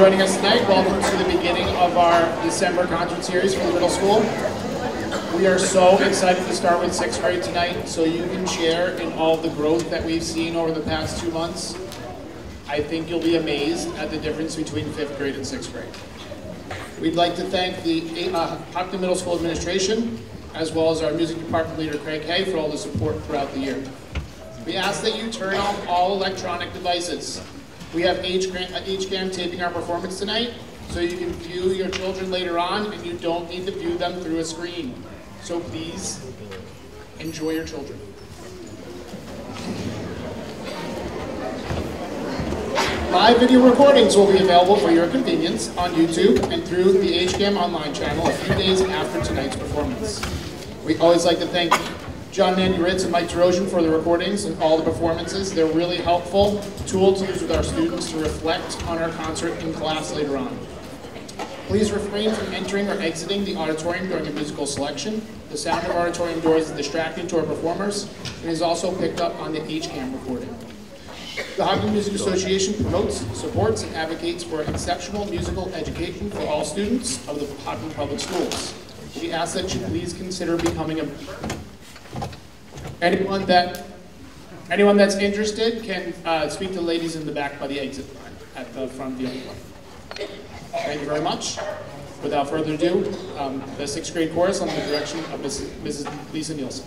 Joining us tonight. Welcome to the beginning of our December concert series for the middle school. We are so excited to start with sixth grade tonight so you can share in all the growth that we've seen over the past two months. I think you'll be amazed at the difference between fifth grade and sixth grade. We'd like to thank the uh, Middle School administration, as well as our music department leader Craig Hay for all the support throughout the year. We ask that you turn off all electronic devices. We have HCAM uh, taping our performance tonight, so you can view your children later on and you don't need to view them through a screen. So please, enjoy your children. Live video recordings will be available for your convenience on YouTube and through the HCAM online channel a few days after tonight's performance. We always like to thank John Nandy Ritz and Mike Derosian for the recordings and all the performances. They're really helpful tool to use with our students to reflect on our concert in class later on. Please refrain from entering or exiting the auditorium during a musical selection. The sound of auditorium doors is distracting to our performers and is also picked up on the HCAM recording. The Hopkinton Music Association promotes, supports, and advocates for exceptional musical education for all students of the Hopkinton Public Schools. We ask that you please consider becoming a... Anyone that anyone that's interested can uh, speak to ladies in the back by the exit line at the front of the other one. Thank you very much. Without further ado, um, the sixth grade chorus under the direction of. Mrs. Lisa Nielsen.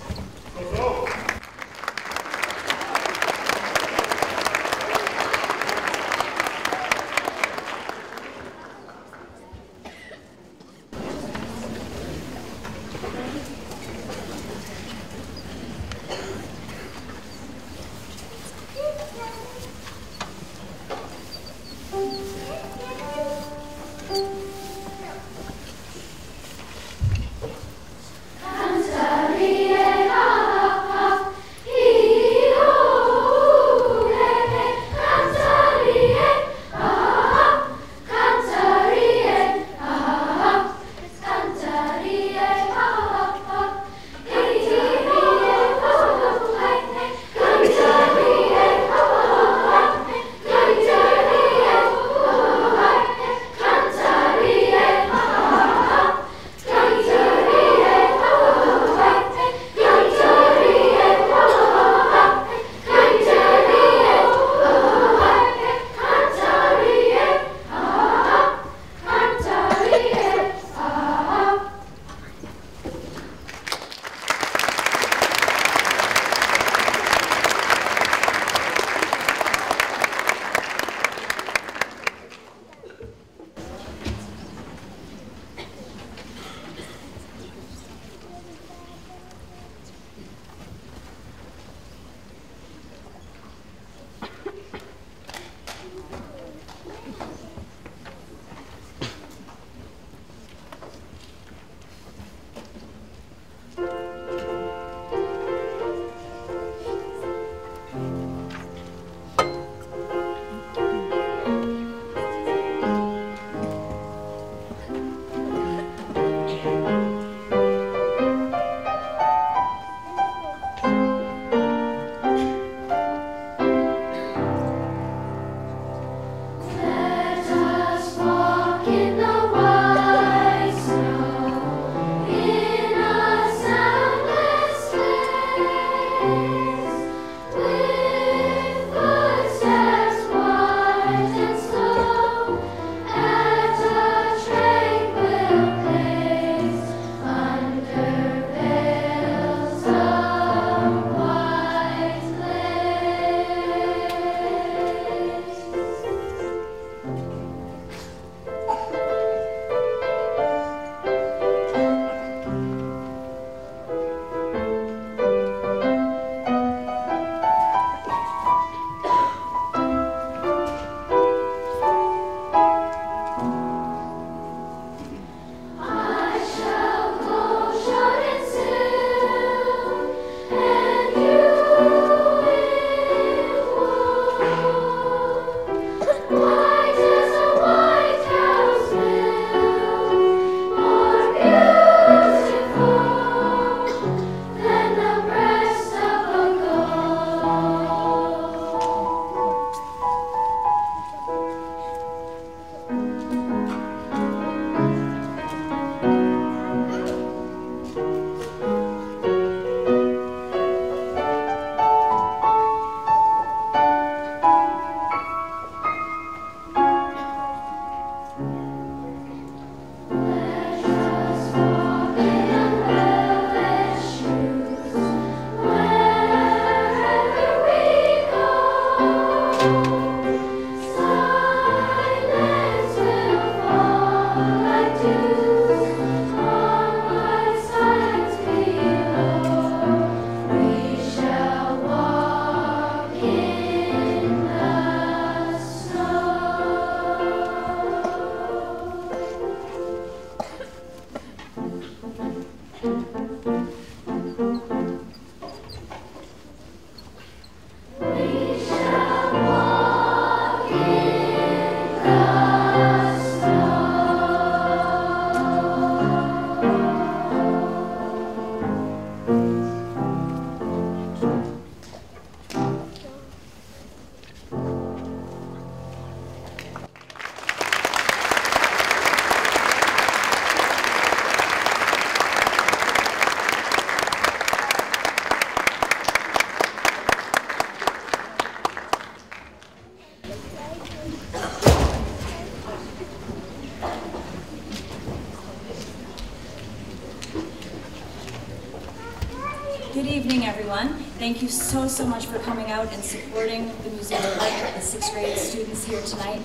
Good evening, everyone. Thank you so, so much for coming out and supporting the Museum of the sixth grade students here tonight.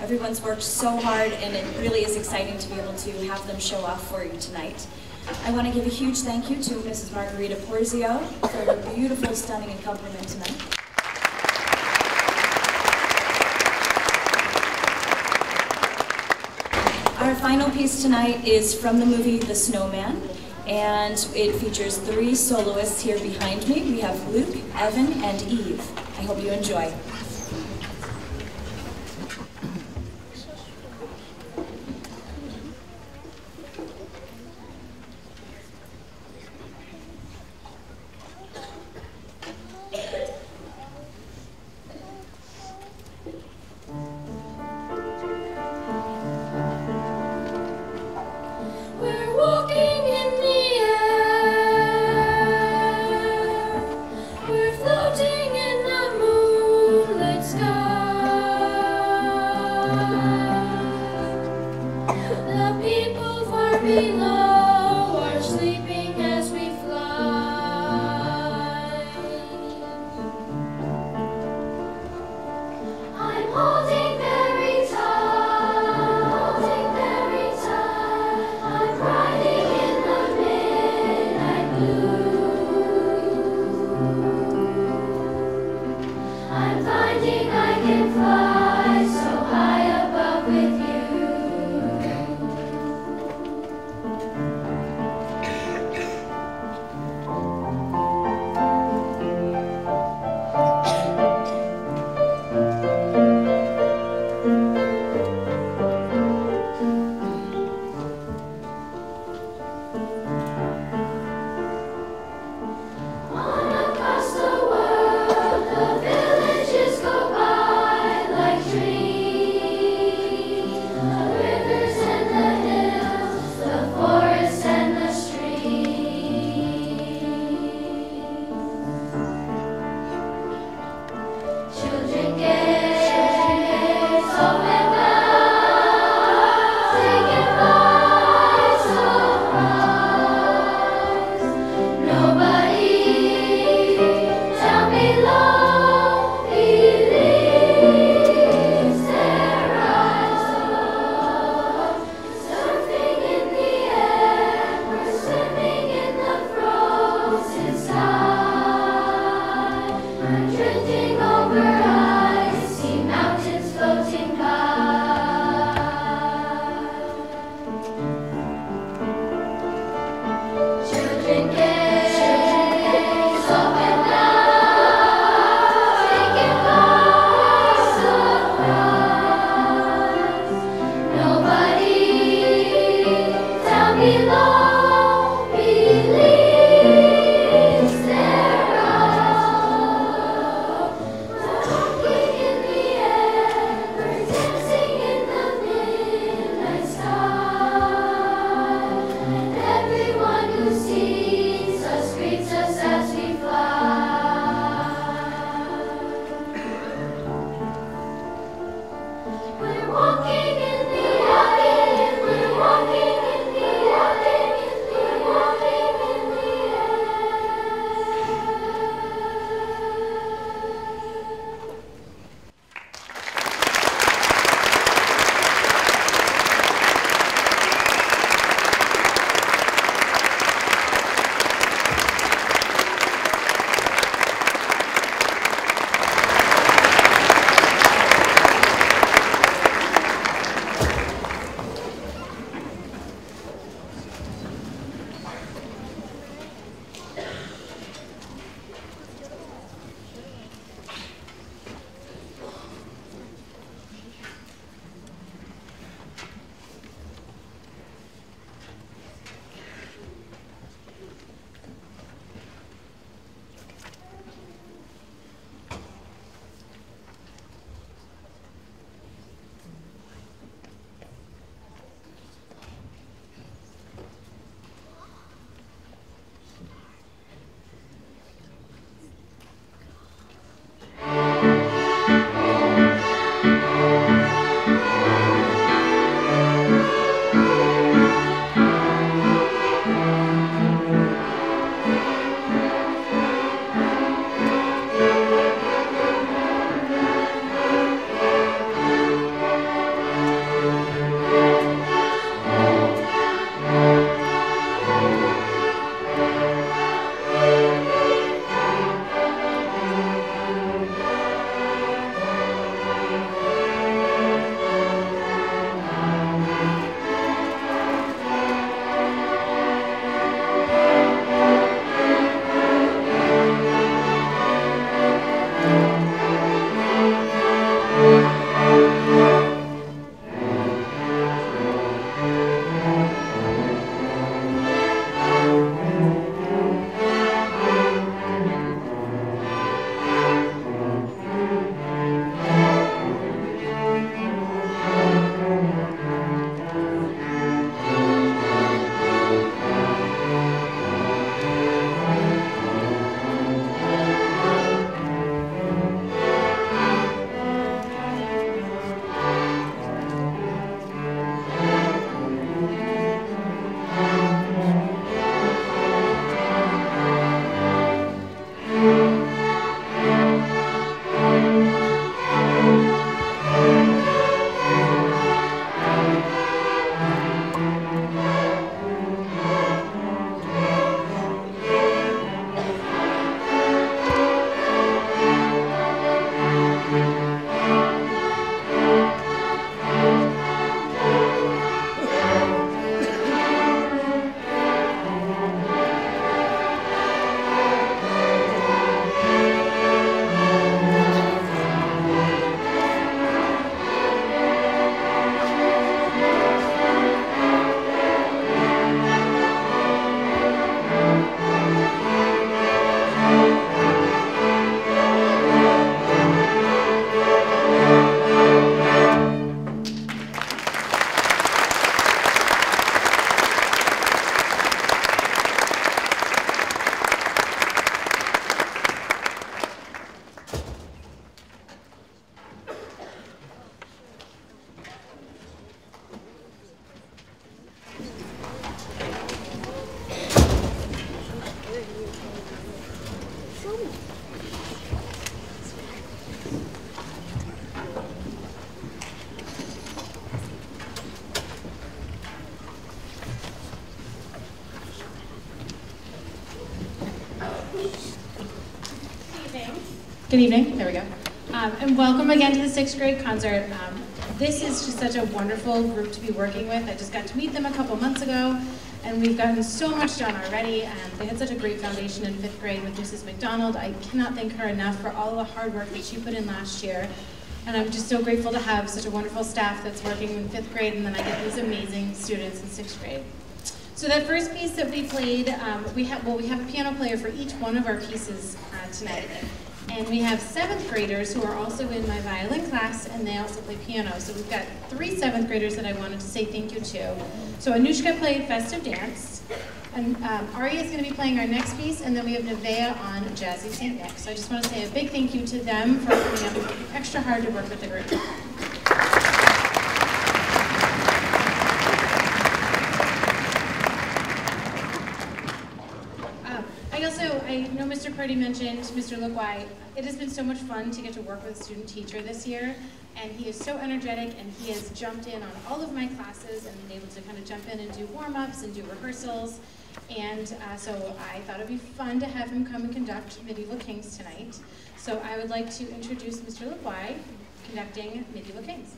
Everyone's worked so hard, and it really is exciting to be able to have them show off for you tonight. I want to give a huge thank you to Mrs. Margarita Porzio for her beautiful, stunning accompaniment tonight. Our final piece tonight is from the movie The Snowman, and it features three soloists here behind me. We have Luke, Evan, and Eve. I hope you enjoy. Good evening, there we go. Um, and welcome again to the sixth grade concert. Um, this is just such a wonderful group to be working with. I just got to meet them a couple months ago and we've gotten so much done already. And they had such a great foundation in fifth grade with Mrs. McDonald. I cannot thank her enough for all the hard work that she put in last year. And I'm just so grateful to have such a wonderful staff that's working in fifth grade, and then I get these amazing students in sixth grade. So that first piece that we played, um, we have well, we have a piano player for each one of our pieces uh, tonight. And we have seventh graders who are also in my violin class, and they also play piano. So we've got three seventh graders that I wanted to say thank you to. So Anushka played Festive Dance, and um, is going to be playing our next piece, and then we have Nevaeh on Jazzy St. So I just want to say a big thank you to them for coming up extra hard to work with the group. Um, I know Mr. Purdy mentioned Mr. Lugwai. It has been so much fun to get to work with a student teacher this year, and he is so energetic, and he has jumped in on all of my classes and been able to kind of jump in and do warm-ups and do rehearsals. And uh, so I thought it'd be fun to have him come and conduct Medieval Kings tonight. So I would like to introduce Mr. Lugwai conducting Medieval Kings.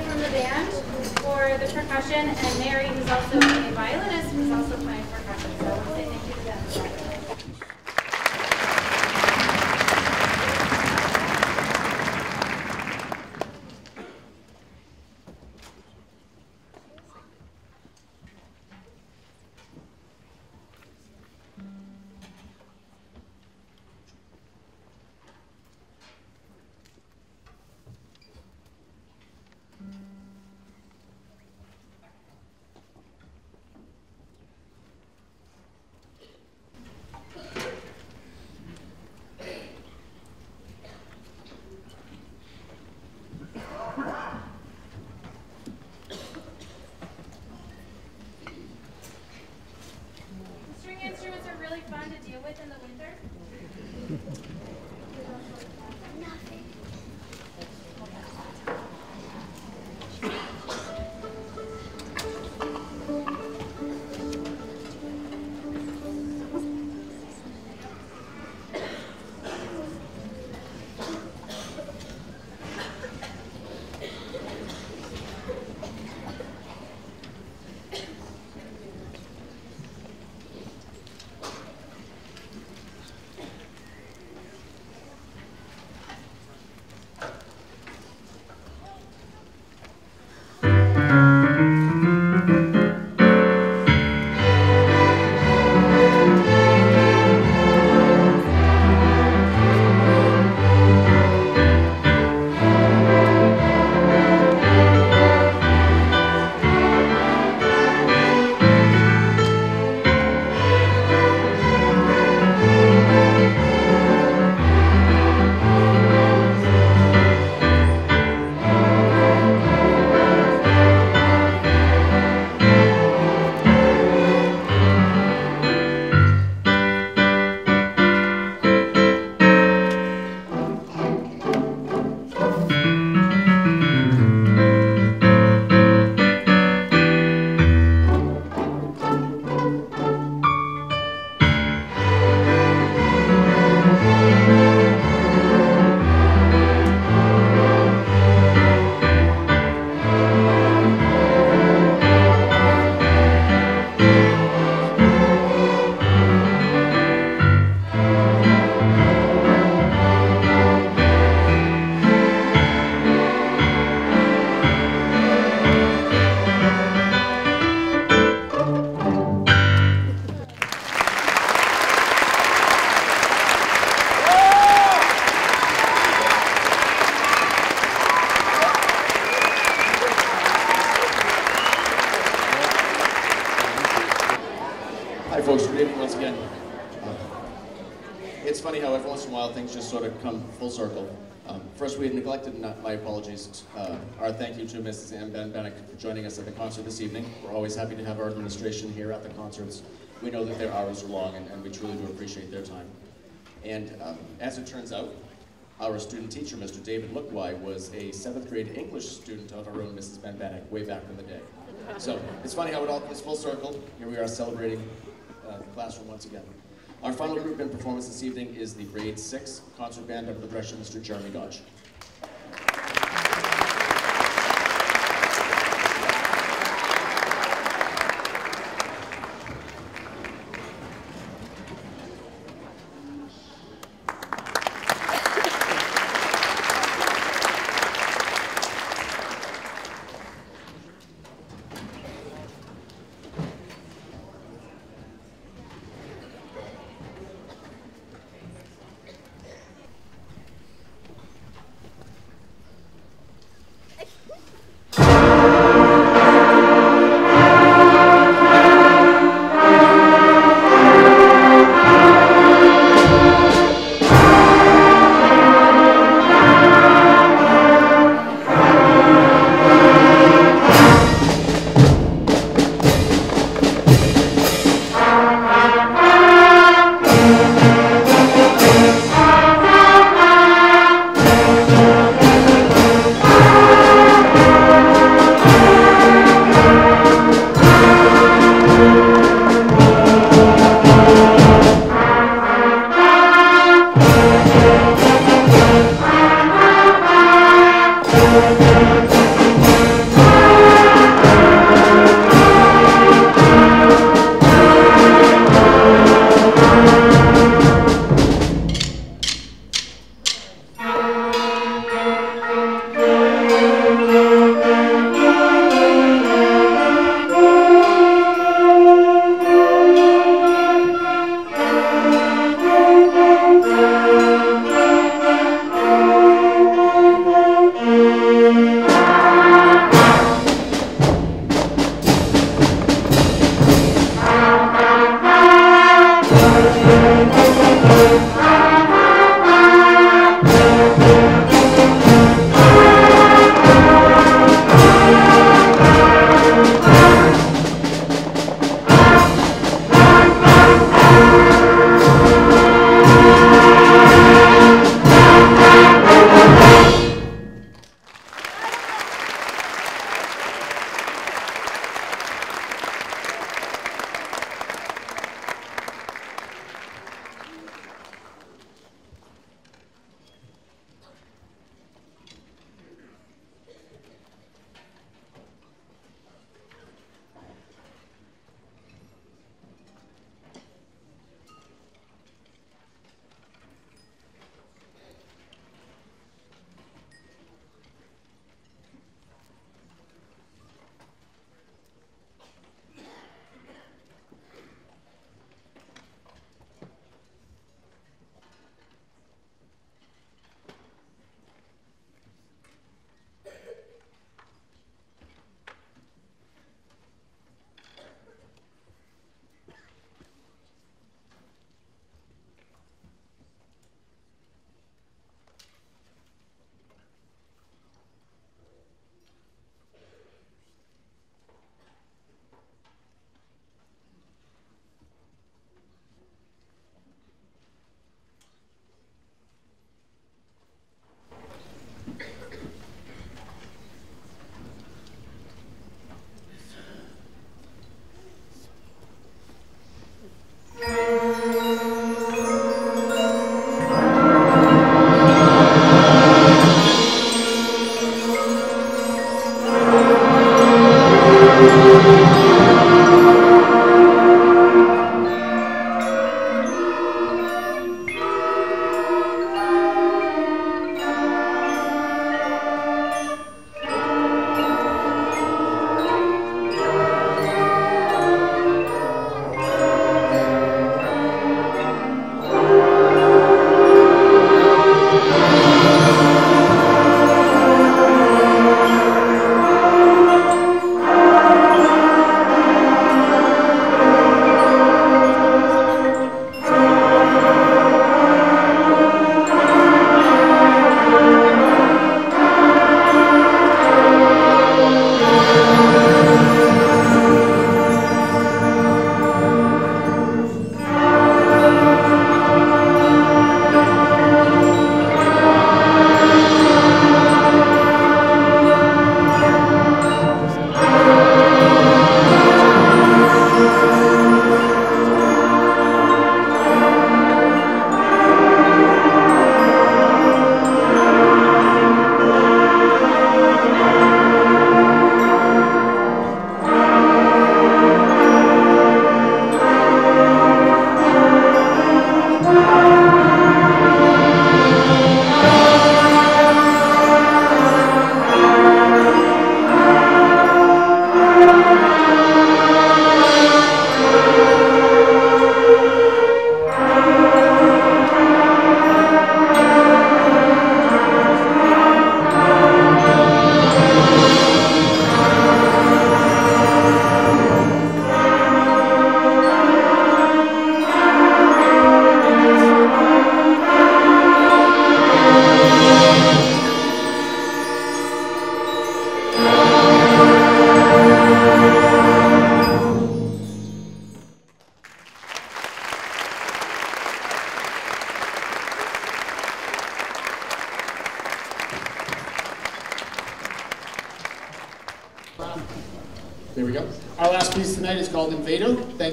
From the band for the percussion, and Mary, who's also a violinist, who's also playing percussion. So to say thank you 食べたのがね。First, we had neglected, not my apologies, uh, our thank you to Mrs. Ann Ben Bennick for joining us at the concert this evening. We're always happy to have our administration here at the concerts. We know that their hours are long, and, and we truly do appreciate their time. And um, as it turns out, our student teacher, Mr. David Lookwai, was a seventh grade English student of our own Mrs. Ben Bannock way back in the day. So it's funny how it all comes full circle. Here we are celebrating uh, the classroom once again. Our final group in performance this evening is the grade six concert band under the direction of Mr. Jeremy Dodge.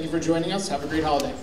You for joining us. Have a great holiday.